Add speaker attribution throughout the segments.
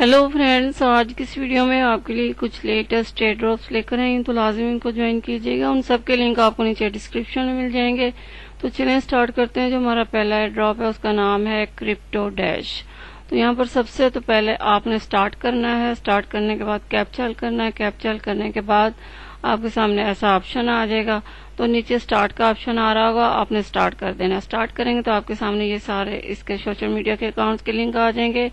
Speaker 1: Hello friends آج کی اس video میں آپ کے لیے کچھ لیٹسٹ ایئر ڈراپس لے کر آئی تو لازم ان کو جوائن کیجیے گا۔ ان سب کے لنک آپ کو نیچے ڈسکرپشن میں مل جائیں گے۔ تو چلیں سٹارٹ کرتے ہیں۔ جو ہمارا پہلا ڈراپ ہے، اس کا نام ہے کرپٹو ڈیش تو یہاں پر سب سے تو پہلے آپ نے سٹارٹ کرنا ہے۔ سٹارٹ کرنے کے بعد کیپچل کرنا ہے۔ کیپچل کرنے کے بعد آپ کے سامنے ایسا آپشن آ جائے گا۔ تو نیچے سٹارٹ کا آپشن آ رہا ہوگا، آپ نے سٹارٹ کر دینا۔ سٹارٹ کریں گے تو آپ کے سامنے یہ سارے اس کے سوشل میڈیا کے اکاؤنٹس کے لنک آ جائیں گے۔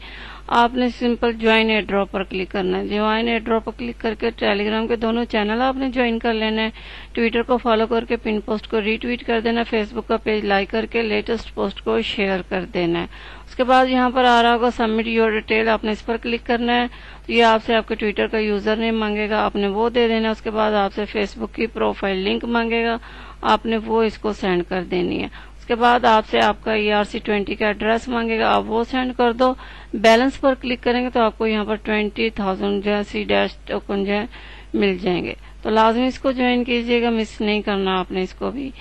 Speaker 1: آپ نے سمپل جوائن ایئر ڈراپ پر کلک کرنا ہے۔ جوائن ایئر ڈراپ پر کلک کر کے ٹیلی گرام کے دونوں چینل آپ نے جوائن کر لینا ہے۔ ٹویٹر کو فالو کر کے پن پوسٹ کو ری ٹویٹ کر دینا فیس بک کا پیج لائک کر کے لیٹسٹ پوسٹ کو شیئر کر دینا ہے۔ اس کے بعد یہاں پر آ رہا ہوگا سبمٹ یور ڈیٹیل آپ نے اس پر کلک کرنا ہے۔ یہ آپ سے آپ کے ٹویٹر کا یوزر نیم مانگے گا، آپ نے وہ دے دینا اس کے بعد آپ سے فیس بک کی پروفائل لنک مانگے گا۔ آپ نے وہ اس کو سینڈ کر دینی ہے۔ اس کے بعد آپ سے آپ کا ای آر سی ٹوینٹی کا ایڈریس مانگے گا، آپ وہ سینڈ کر دو۔ بیلنس پر کلک کریں گے تو آپ کو یہاں پر ٹوینٹی تھاؤزینڈ جو ہے سی ڈیش ٹوکن جو ہے مل جائیں گے۔ تو لازمی اس کو جوائن کیجیے گا مس نہیں کرنا آپ نے اس کو بھی۔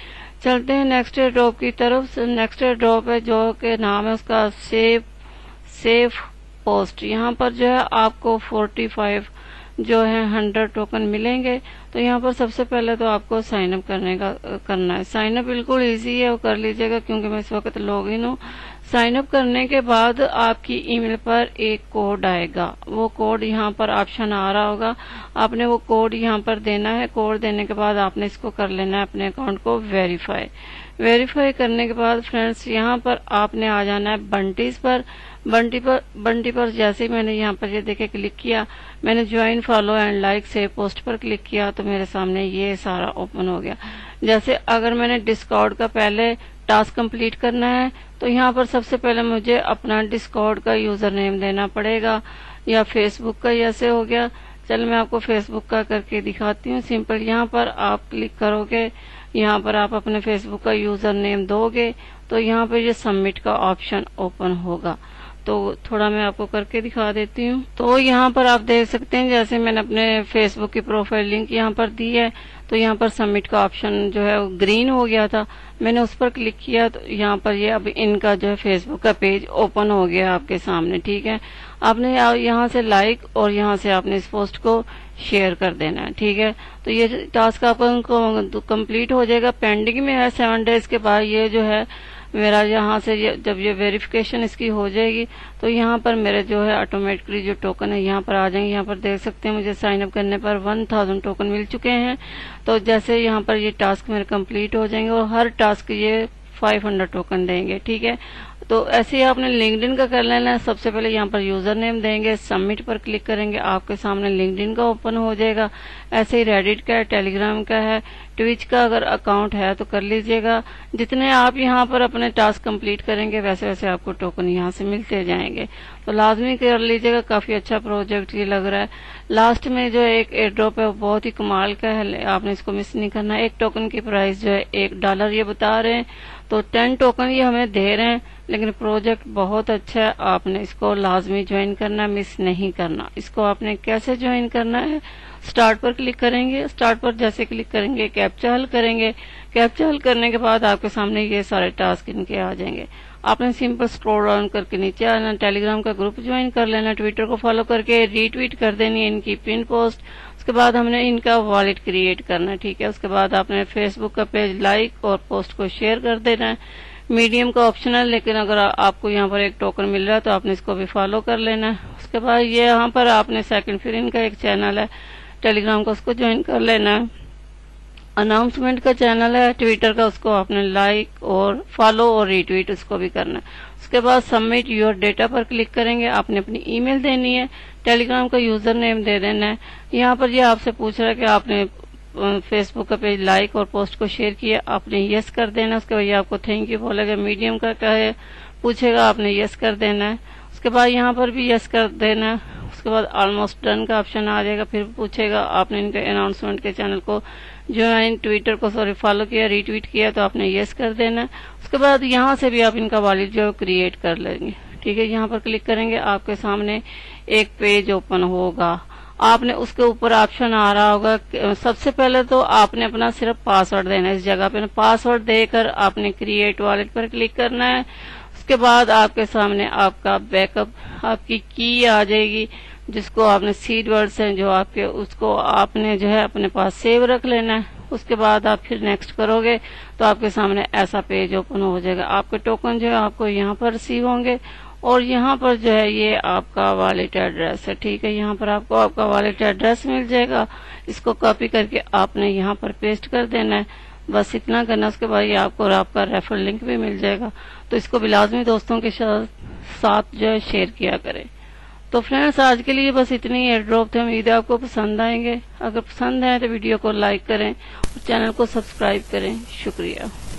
Speaker 1: چلتے ہیں نیکسٹ ڈراپ کی طرف۔ نیکسٹ ڈراپ ہے جو کہ نام ہے اس کا سیف سیف پوسٹ یہاں پر جو ہے آپ کو فورٹی فائیو جو ہے ہنڈریڈ ٹوکن ملیں گے، تو یہاں پر سب سے پہلے تو آپ کو سائن اپ کرنے کا، کرنا ہے۔ سائن اپ بالکل ایزی ہے وہ کر لیجیے گا، کیونکہ میں اس وقت لاگ ان ہوں۔ سائن اپ کرنے کے بعد آپ کی ای میل پر ایک کوڈ آئے گا۔ وہ کوڈ یہاں پر آپشن آ رہا ہوگا۔ آپ نے وہ کوڈ یہاں پر دینا ہے۔ کوڈ دینے کے بعد آپ نے اس کو کر لینا ہے اپنے اکاؤنٹ کو ویریفائی۔ ویریفائی کرنے کے بعد فرینڈس یہاں پر آپ نے آ جانا ہے بنٹیز پر۔ بنٹی پر بنٹی پر جیسے میں نے یہاں پر یہ دیکھے کلک کیا، میں نے جوائن، فالو اینڈ لائک سے پوسٹ پر کلک کیا تو میرے سامنے یہ سارا اوپن ہو گیا۔ جیسے اگر میں نے ڈسکاؤنٹ کا پہلے ٹاسک کمپلیٹ کرنا ہے، تو یہاں پر سب سے پہلے مجھے اپنا ڈسکاؤنٹ کا یوزر نیم دینا پڑے گا، یا فیس بک کا ایسے ہو گیا۔ چل، میں آپ کو فیس بک کا کر کے دکھاتی ہوں۔ سمپل یہاں پر آپ کلک کرو گے، یہاں پر آپ اپنے فیس بک کا یوزر نیم دو گے، تو یہاں پر یہ سبمٹ کا آپشن اوپن ہوگا۔ تو تھوڑا میں آپ کو کر کے دکھا دیتی ہوں۔ تو یہاں پر آپ دیکھ سکتے ہیں، جیسے میں نے اپنے فیس بک کی پروفائل لنک یہاں پر دی ہے، تو یہاں پر سبمٹ کا آپشن جو ہے گرین ہو گیا تھا۔ میں نے اس پر کلک کیا تو یہاں پر یہ اب ان کا جو ہے فیس بک کا پیج اوپن ہو گیا آپ کے سامنے، ٹھیک ہے۔ آپ نے یہاں سے لائک اور یہاں سے آپ نے اس پوسٹ کو شیئر کر دینا ہے، ٹھیک ہے۔ تو یہ ٹاسک آپ کو کمپلیٹ ہو جائے گا۔ پینڈنگ میں ہے سیون ڈیز کے بعد یہ جو ہے میرا یہاں سے جب یہ ویریفیکیشن اس کی ہو جائے گی، تو یہاں پر میرے جو ہے آٹومیٹکلی جو ٹوکن ہے، یہاں پر آ جائیں گے یہاں پر دیکھ سکتے ہیں مجھے سائن اپ کرنے پر ون تھاؤزینڈ ٹوکن مل چکے ہیں۔ تو جیسے یہاں پر یہ ٹاسک میرے کمپلیٹ ہو جائیں گے اور ہر ٹاسک یہ فائیو ہنڈریڈ ٹوکن دیں گے، ٹھیک ہے؟ تو ایسے ہی آپ نے لنکڈ کا کر لینا ہے۔ سب سے پہلے یہاں پر یوزر نیم دیں گے، سبمٹ پر کلک کریں گے، آپ کے سامنے لنکڈ کا اوپن ہو جائے گا۔ ایسے ہی ریڈٹ کا ہے ٹیلی گرام کا ہے، ٹویچ کا اگر اکاؤنٹ ہے تو کر لیجیے گا۔ جتنے آپ یہاں پر اپنے ٹاسک کمپلیٹ کریں گے، ویسے ویسے آپ کو ٹوکن یہاں سے ملتے جائیں گے۔ تو لازمی کر لیجیے گا، کافی اچھا پروجیکٹ یہ لگ رہا ہے۔ لاسٹ میں جو ایک ایئر ڈراپ ہے، وہ بہت ہی کمال کا ہے۔ آپ نے اس کو مس نہیں کرنا۔ ایک ٹوکن کی پرائز جو ہے، ایک ڈالر یہ بتا رہے ہیں۔ تو ٹین ٹوکن یہ ہمیں دے رہے ہیں۔ لیکن پروجیکٹ بہت اچھا ہے، آپ نے اس کو لازمی جوائن کرنا مس نہیں کرنا۔ اس کو آپ نے کیسے جوائن کرنا ہے؟ سٹارٹ پر کلک کریں گے۔ سٹارٹ پر جیسے کلک کریں گے کیپچا حل کریں گے۔ کیپچا حل کرنے کے بعد آپ کے سامنے یہ سارے ٹاسک ان کے آ جائیں گے۔ آپ نے سمپل سکرول ڈاؤن کر کے نیچے آنا ٹیلی گرام کا گروپ جوائن کر لینا ٹویٹر کو فالو کر کے ری ٹویٹ کر دینی ان کی پن پوسٹ اس کے بعد ہم نے ان کا والیٹ کریٹ کرنا، ٹھیک ہے۔ اس کے بعد آپ نے فیس بک کا پیج لائک اور پوسٹ کو شیئر کر دینا۔ ہے میڈیم کا آپشن ہے، لیکن اگر آپ کو یہاں پر ایک ٹوکن مل رہا ہے تو آپ نے اس کو بھی فالو کر لینا ہے۔ اس کے بعد یہ یہاں پر آپ نے سیکنڈ پھر ان کا ایک چینل ہے ٹیلی گرام کا اس کو جوائن کر لینا ہے۔ اناؤنسمنٹ کا چینل ہے ٹویٹر کا اس کو آپ نے لائک اور فالو اور ری ٹویٹ اس کو بھی کرنا ہے۔ اس کے بعد سبمٹ یور ڈیٹا پر کلک کریں گے۔ آپ نے اپنی ای میل دینی ہے۔ ٹیلی گرام کا یوزر نیم دے دینا ہے۔ یہاں پر یہ آپ سے پوچھ رہا ہے کہ آپ نے فیس بک کا پیج لائک اور پوسٹ کو شیئر کیا آپ نے یس کر دینا، اس کے بعد آپ کو تھینک یو بولے گا میڈیم کا کیا ہے پوچھے گا آپ نے یس کر دینا ہے، اس کے بعد یہاں پر بھی یس کر دینا ہے، اس کے بعد آلموسٹ ڈن کا آپشن آ جائے گا، پھر پوچھے گا آپ نے ان کے اناؤنسمنٹ کے چینل کو جو ہے ٹویٹر کو سوری فالو کیا ری ٹویٹ کیا تو آپ نے یس کر دینا ہے، اس کے بعد یہاں سے بھی آپ ان کا والد جو کریٹ کر لیں گے۔ ٹھیک ہے، یہاں پر کلک کریں گے، آپ کے سامنے ایک پیج اوپن ہوگا۔ آپ نے اس کے اوپر آپشن آ رہا ہوگا سب سے پہلے تو آپ نے اپنا صرف پاسورڈ دینا ہے اس جگہ پہ۔ پاسورڈ دے کر آپ نے کریٹ والیٹ پر کلک کرنا ہے۔ اس کے بعد آپ کے سامنے آپ کا بیک اپ آپ کی کی آ جائے گی، جس کو آپ نے سیڈ ورڈز ہیں جو آپ کے، اس کو آپ نے جو ہے اپنے پاس سیو رکھ لینا ہے۔ اس کے بعد آپ پھر نیکسٹ کرو گے تو آپ کے سامنے ایسا پیج اوپن ہو جائے گا۔ آپ کے ٹوکن جو ہے آپ کو یہاں پر ریسیو ہوں گے۔ اور یہاں پر جو ہے یہ آپ کا والیٹ ایڈریس ہے، ٹھیک ہے؟ یہاں پر آپ کو آپ کا والیٹ ایڈریس مل جائے گا۔ اس کو کاپی کر کے آپ نے یہاں پر پیسٹ کر دینا ہے۔ بس اتنا کرنا، اس کے بعد یہ آپ کو آپ کا ریفر لنک بھی مل جائے گا۔ تو اس کو بھی لازمی دوستوں کے ساتھ جو ہے شیئر کیا کریں۔ تو فرینڈس آج کے لیے بس اتنی ایئر ڈراپ تھے، امید ہے آپ کو پسند آئیں گے۔ اگر پسند ہے تو ویڈیو کو لائک کریں اور چینل کو سبسکرائب کریں۔ شکریہ۔